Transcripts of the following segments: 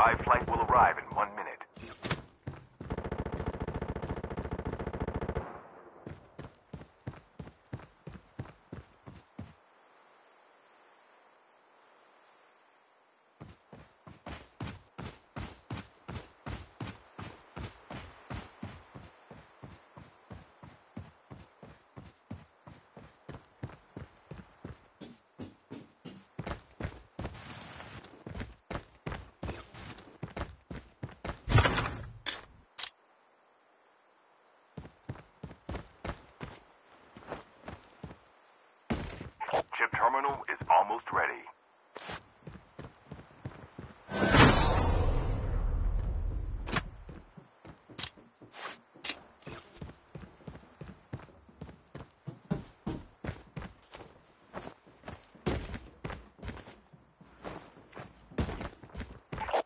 revived flight will arrive in one minute. Chip terminal is almost ready.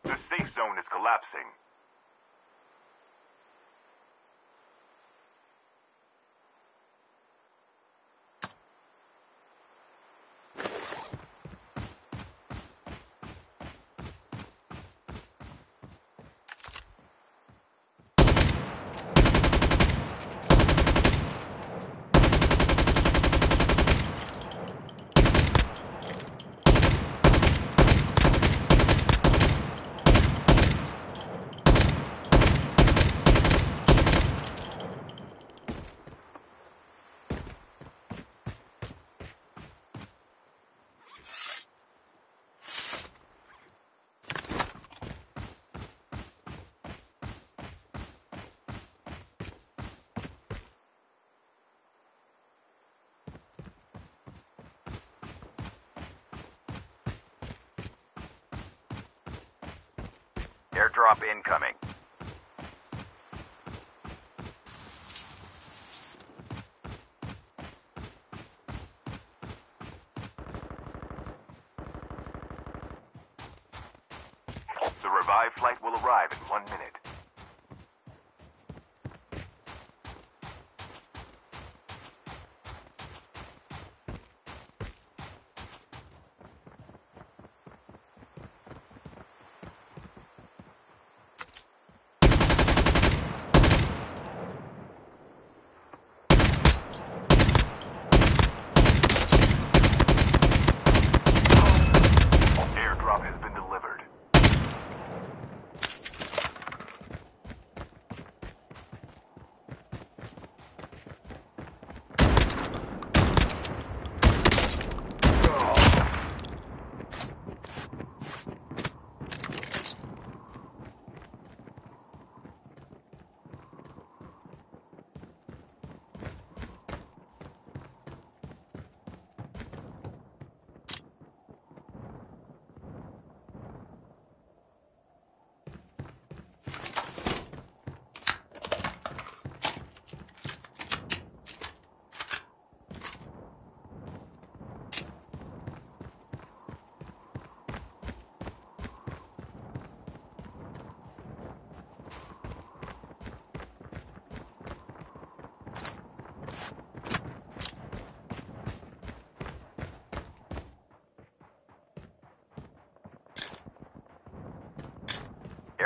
The safe zone is collapsing. Airdrop incoming. The revived flight will arrive in one minute. Airdrop has been delivered.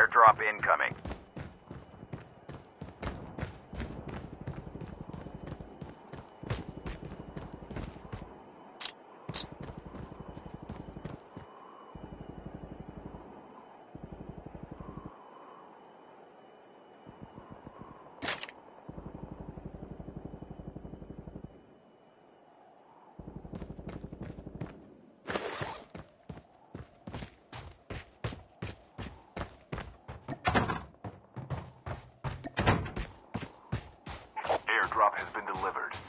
Airdrop incoming. Airdrop has been delivered.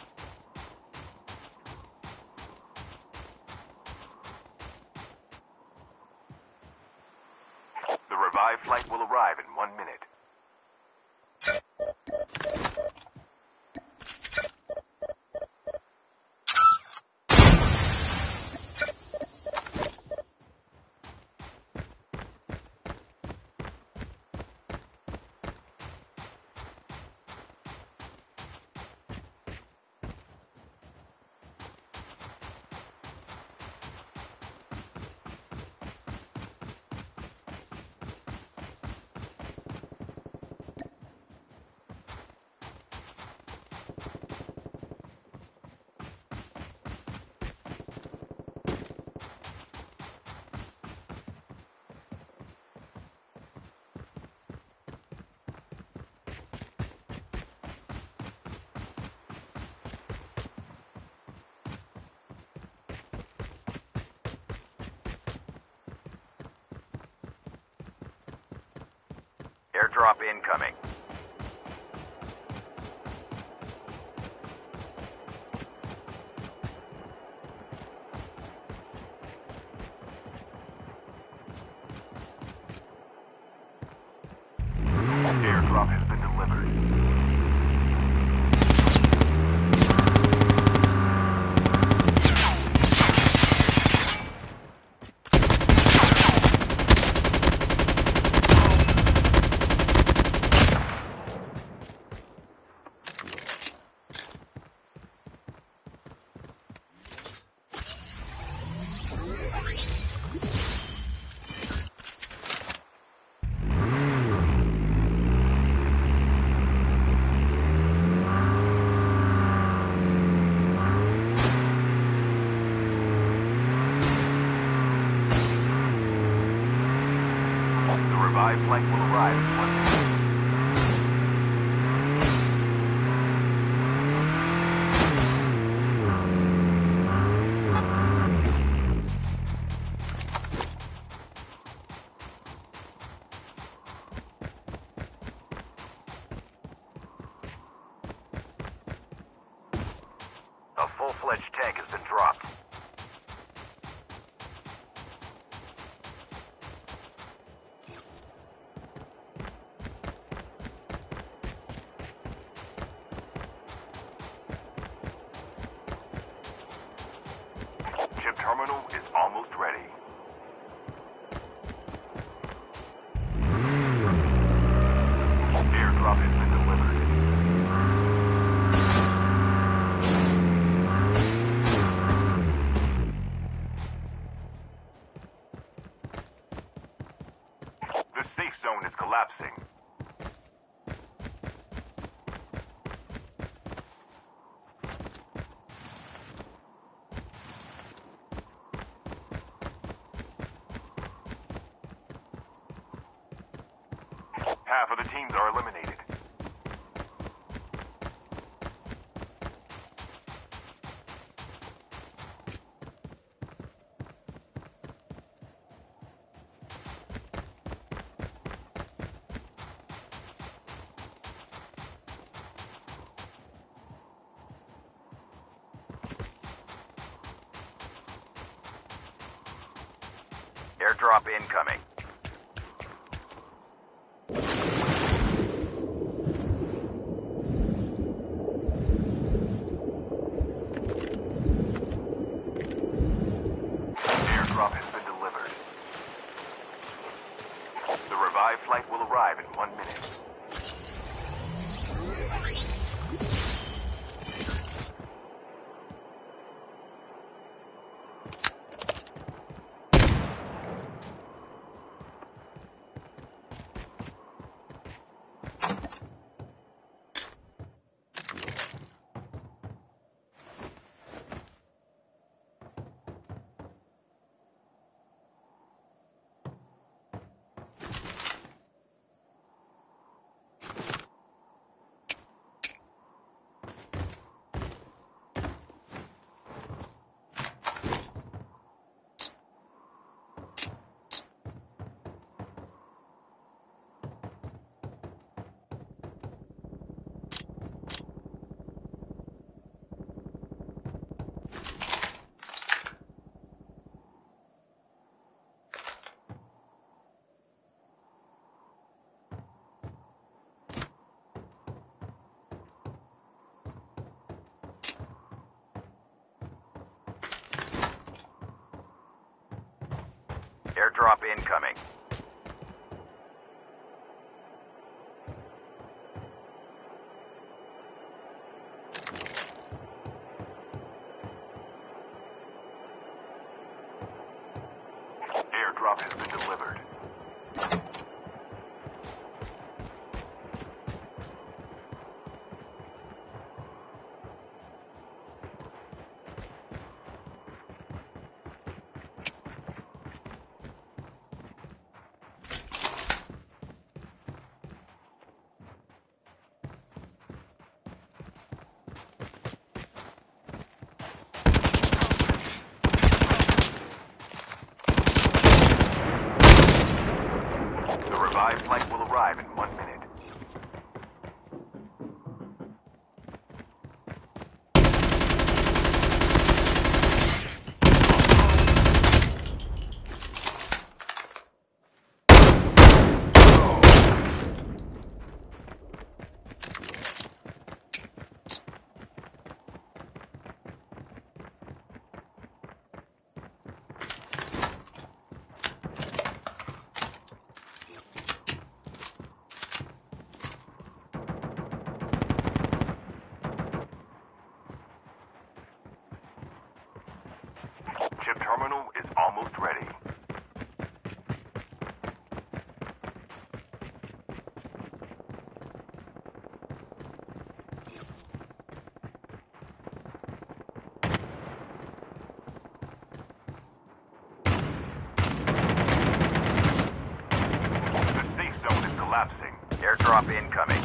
Airdrop incoming. Operations are eliminated. drop incoming. supply flight will arrive in one minute. collapsing. Airdrop incoming.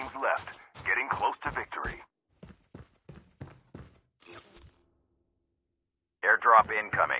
Teams left, getting close to victory. Airdrop incoming.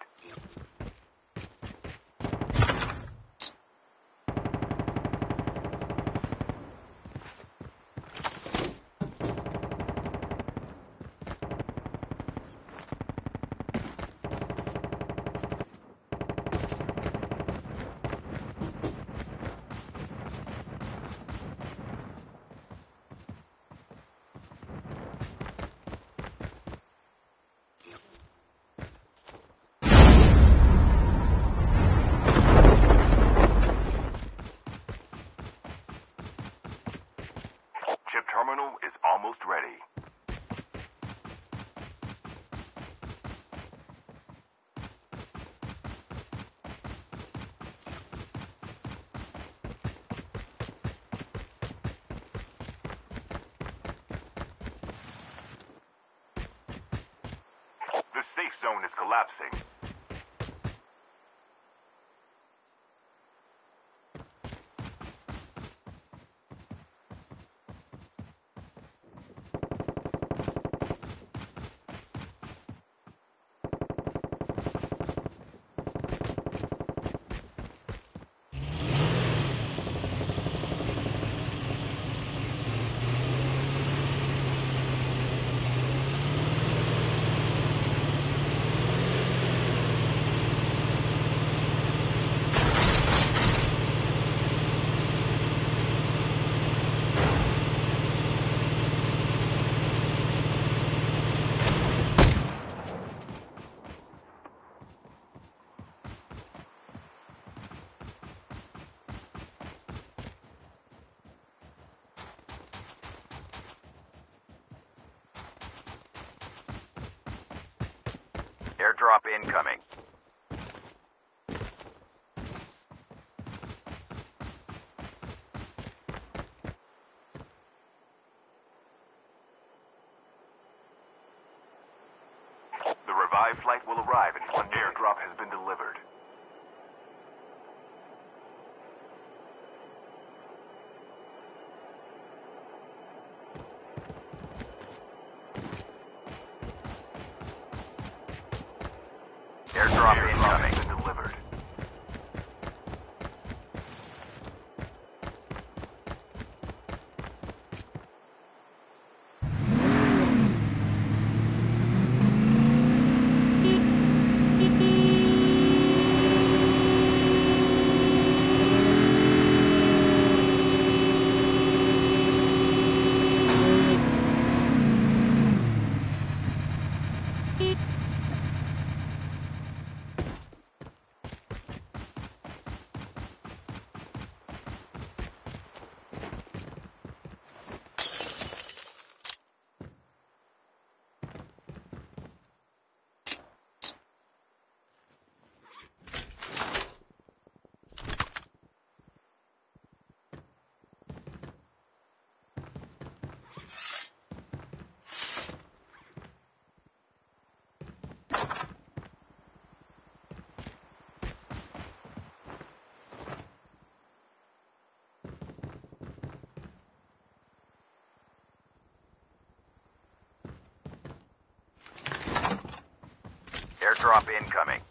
Flight will arrive in one airdrop has been delivered. Airdrop incoming. Been delivered. Airdrop incoming.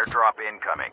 Airdrop incoming.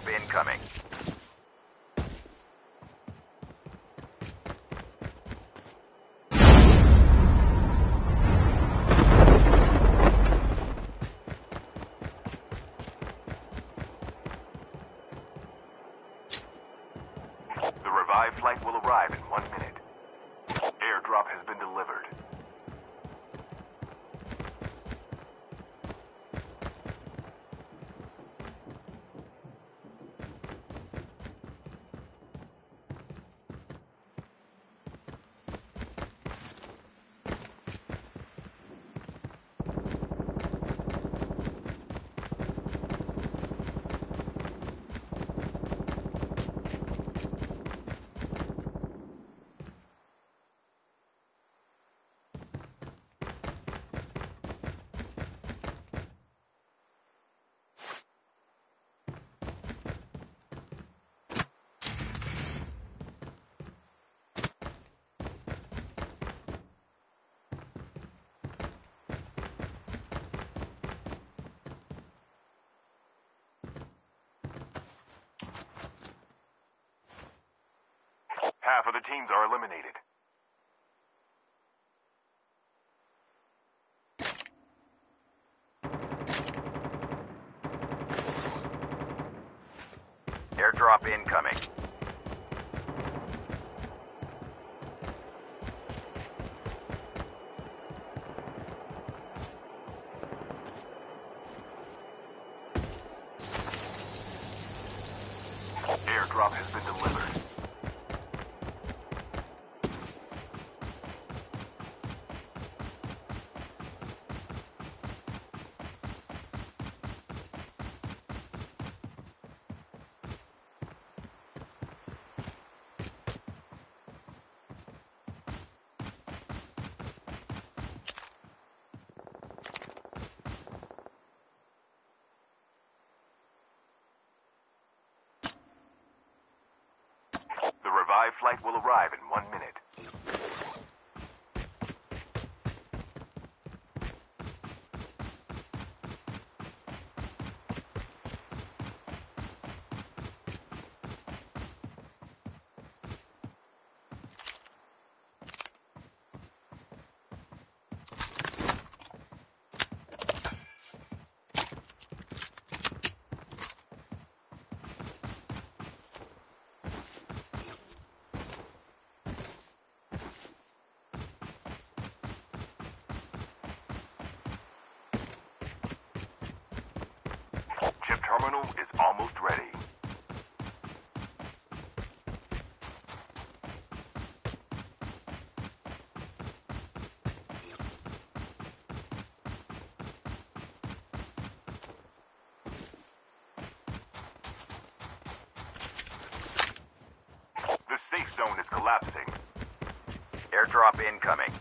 Airdrop incoming. The revived flight will arrive in one minute. Airdrop has been delivered. Half of the teams are eliminated. Airdrop incoming. Zone is collapsing. Airdrop incoming.